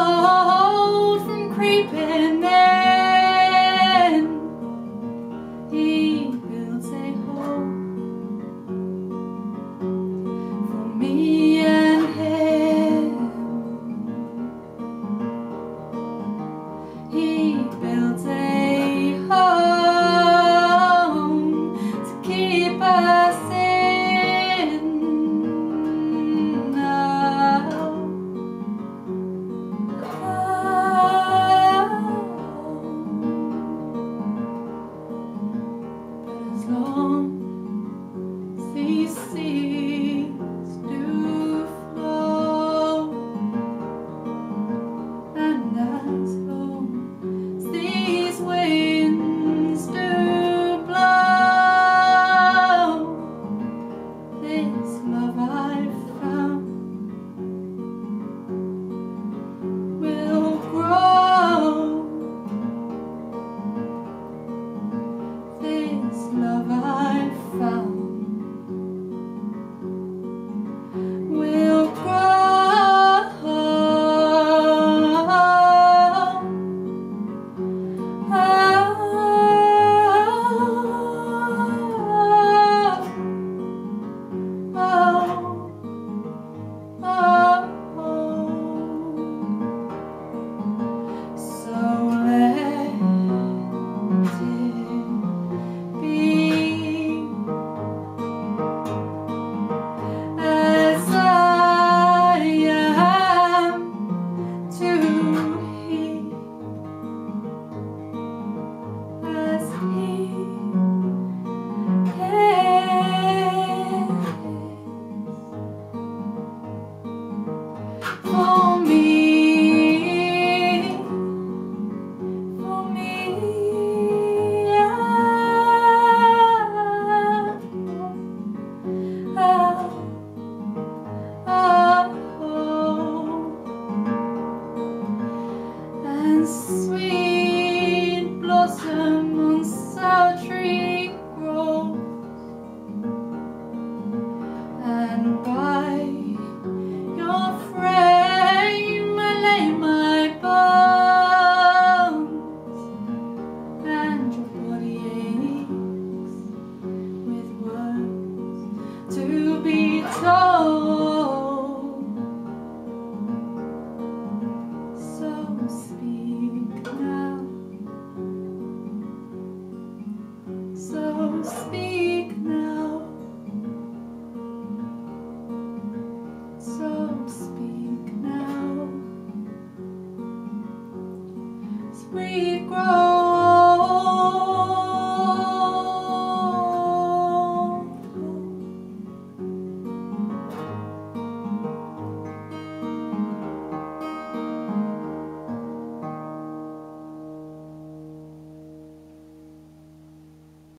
cold from creeping there. long these seas do flow, and as long these winds do blow, this love I